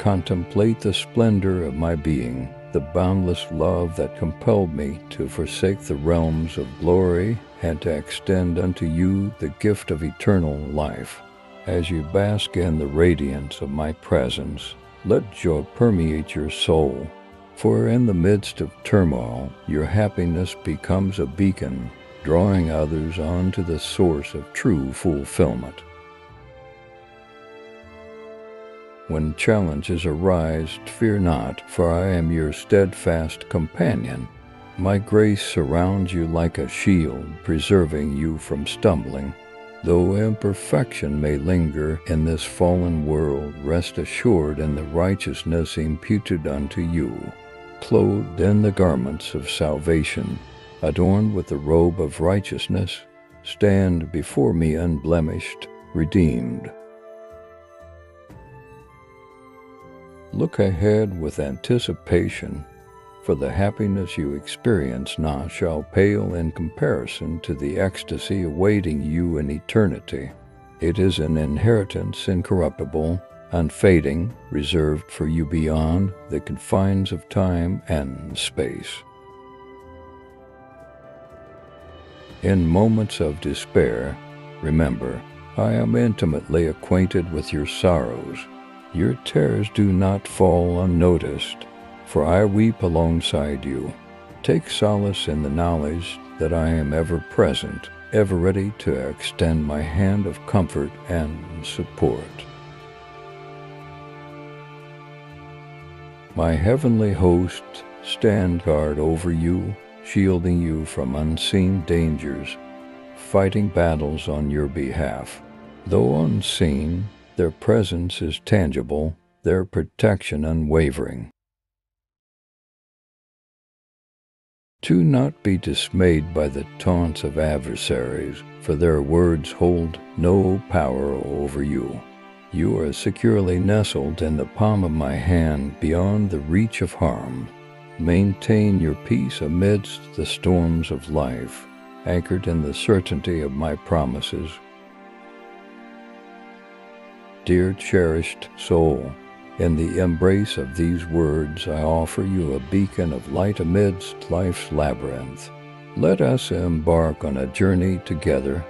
contemplate the splendor of my being, the boundless love that compelled me to forsake the realms of glory and to extend unto you the gift of eternal life. As you bask in the radiance of my presence, let joy permeate your soul, for in the midst of turmoil, your happiness becomes a beacon, drawing others on to the source of true fulfillment. When challenges arise, fear not, for I am your steadfast companion. My grace surrounds you like a shield, preserving you from stumbling. Though imperfection may linger in this fallen world, rest assured in the righteousness imputed unto you. Clothed in the garments of salvation, adorned with the robe of righteousness, stand before me unblemished, redeemed. Look ahead with anticipation, for the happiness you experience now shall pale in comparison to the ecstasy awaiting you in eternity. It is an inheritance incorruptible, unfading, reserved for you beyond the confines of time and space. In moments of despair, remember, I am intimately acquainted with your sorrows your tears do not fall unnoticed, for I weep alongside you. Take solace in the knowledge that I am ever present, ever ready to extend my hand of comfort and support. My heavenly host stand guard over you, shielding you from unseen dangers, fighting battles on your behalf. Though unseen, their presence is tangible, their protection unwavering. Do not be dismayed by the taunts of adversaries, for their words hold no power over you. You are securely nestled in the palm of my hand beyond the reach of harm. Maintain your peace amidst the storms of life, anchored in the certainty of my promises Dear cherished soul, in the embrace of these words, I offer you a beacon of light amidst life's labyrinth. Let us embark on a journey together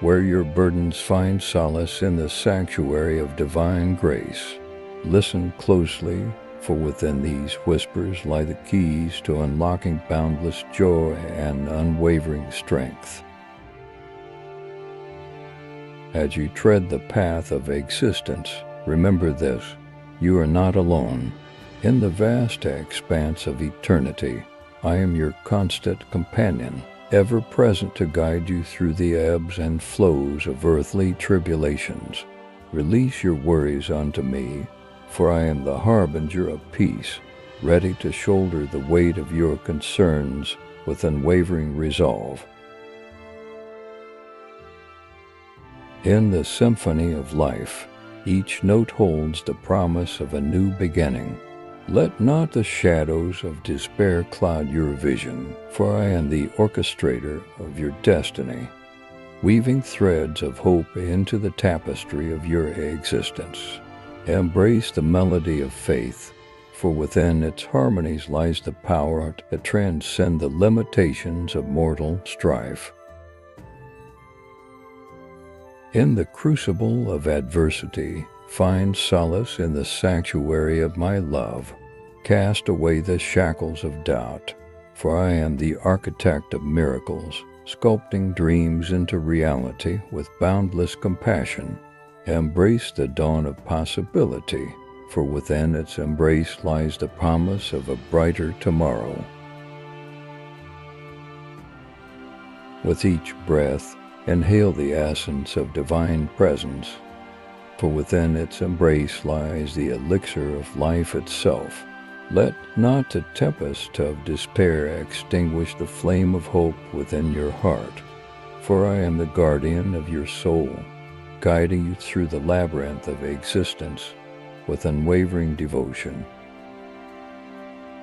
where your burdens find solace in the sanctuary of divine grace. Listen closely, for within these whispers lie the keys to unlocking boundless joy and unwavering strength. As you tread the path of existence, remember this you are not alone. In the vast expanse of eternity, I am your constant companion, ever present to guide you through the ebbs and flows of earthly tribulations. Release your worries unto me, for I am the harbinger of peace, ready to shoulder the weight of your concerns with unwavering resolve. In the symphony of life, each note holds the promise of a new beginning. Let not the shadows of despair cloud your vision, for I am the orchestrator of your destiny, weaving threads of hope into the tapestry of your existence. Embrace the melody of faith, for within its harmonies lies the power to transcend the limitations of mortal strife. In the crucible of adversity, find solace in the sanctuary of my love. Cast away the shackles of doubt, for I am the architect of miracles, sculpting dreams into reality with boundless compassion. Embrace the dawn of possibility, for within its embrace lies the promise of a brighter tomorrow. With each breath, Inhale the essence of divine presence, for within its embrace lies the elixir of life itself. Let not the tempest of despair extinguish the flame of hope within your heart, for I am the guardian of your soul, guiding you through the labyrinth of existence with unwavering devotion.